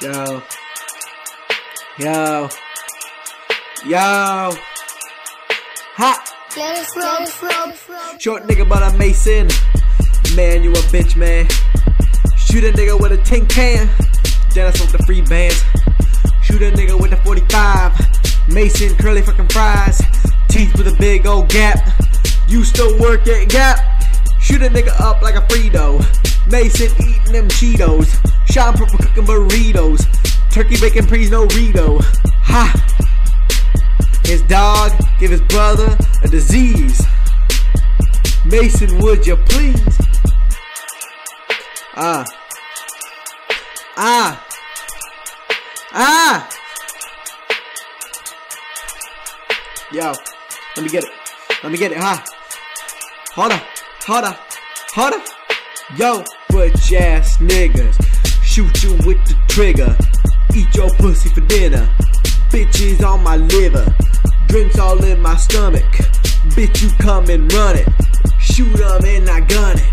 Yo. Yo. Yo. Hot. Short nigga, but I'm Mason. Man, you a bitch, man. Shoot a nigga with a tin can. Then I smoke the free bands. Shoot a nigga with a 45. Mason, curly fucking fries. Teeth with a big old gap. You still work at Gap. Shoot a nigga up like a Frito. Mason eating them Cheetos. Sean purple cooking burritos. Turkey bacon please no Rito. Ha! His dog give his brother a disease. Mason, would you please? Ah. Ah. Ah. Yo, let me get it. Let me get it, huh? Hold on. Hold on. Hold on. Yo, butch ass niggas. Shoot you with the trigger. Eat your pussy for dinner. Bitches on my liver. Drinks all in my stomach. Bitch, you come and run it. Shoot 'em and I gun it.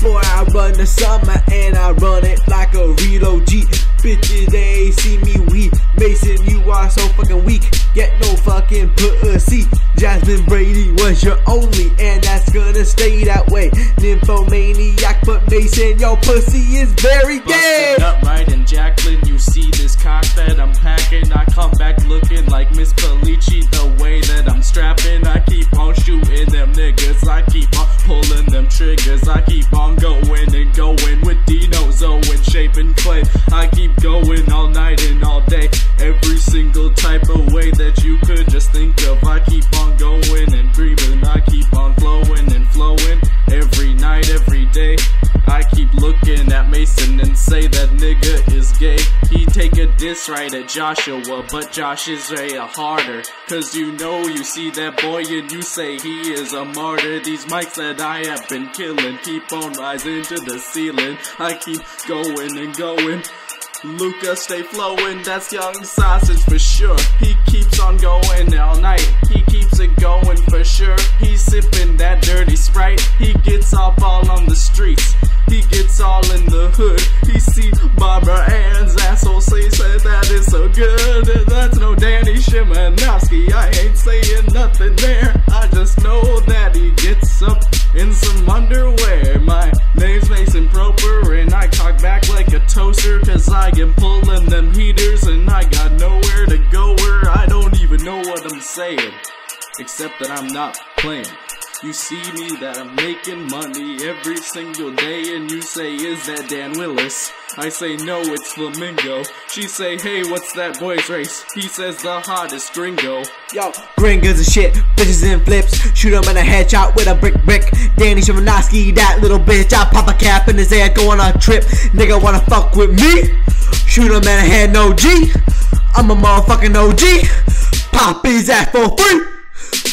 Boy, I run the summer and I run it like a real G. Bitches, they see me weak. Mason, you are so fucking weak. Get no fucking pussy. Jasmine Brady was your only, and that's gonna stay that way. Nymphomaniac, but Mason, your pussy is very gay. Busted up right in Jacqueline, you see this cock that I'm packing. I come back looking like Miss Palici, the way that I'm strapping. I keep on shooting them niggas, I keep on pulling them triggers. I keep on going and going with Dino, Zoe, and shaping clay. I keep going all and say that nigga is gay. He take a diss right at Joshua, but Josh is way harder. Cause you know you see that boy and you say he is a martyr. These mics that I have been killing keep on rising to the ceiling. I keep going and going. Luca stay flowing, that's young sausage for sure. He keeps on going all night, he keeps it going for sure. He's sipping that dirty sprite, he gets off all on the good. That's no Danny Shimanowski. I ain't saying nothing there. I just know that he gets up in some underwear. My name's Mason Proper and I cock back like a toaster. Cause I am pulling them heaters and I got nowhere to go where I don't even know what I'm saying. Except that I'm not playing. You see me that I'm making money every single day and you say, is that Dan Willis? I say, no, it's Flamingo. She say, hey, what's that boy's race? He says, the hottest gringo. Yo, gringos and shit, bitches and flips. Shoot him in a headshot with a brick brick. Danny Shimanowski, that little bitch. I pop a cap in his head, go on a trip. Nigga wanna fuck with me? Shoot him in a head, no G. I'm a motherfucking OG. Pop his ass for free.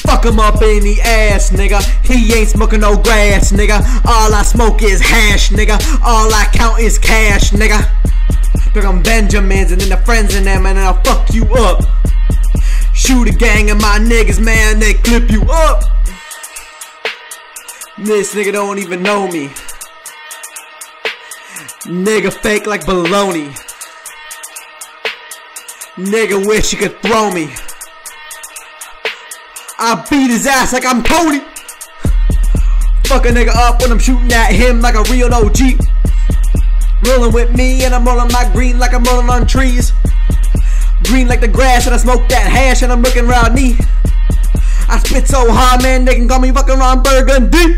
Fuck him up in the ass, nigga. He ain't smoking no grass, nigga. All I smoke is hash, nigga. All I count is cash, nigga. Pick on Benjamins and then the friends in them, and I'll fuck you up. Shoot a gang of my niggas, man, they clip you up. This nigga don't even know me. Nigga fake like baloney. Nigga wish you could throw me. I beat his ass like I'm Cody. Fuck a nigga up when I'm shooting at him like a real OG. Rolling with me and I'm rolling my green like I'm rolling on trees. Green like the grass and I smoke that hash and I'm looking around me. I spit so hard, man, they can call me fucking Ron Burgundy.